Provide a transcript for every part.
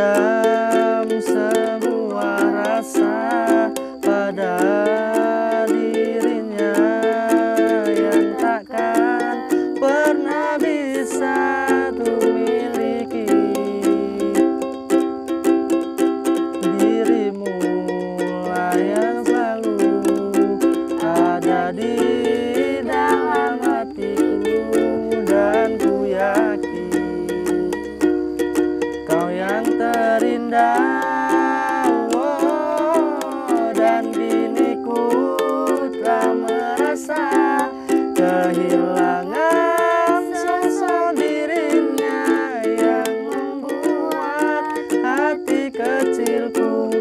da pandang oh, dan biniku telah merasa kehilangan sosok dirinya yang membuat hati kecilku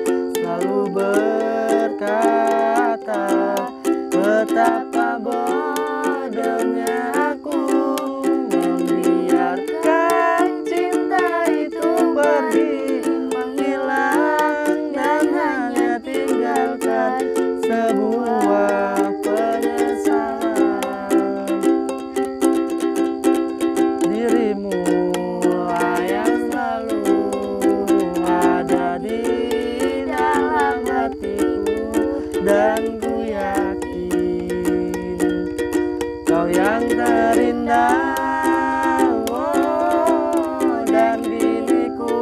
dan ku yakin kau yang terindah. Oh, dan diriku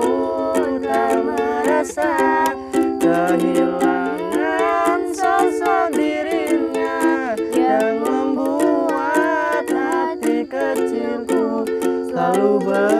tak merasa kehilangan sosok dirinya yang membuat hati kecilku selalu ber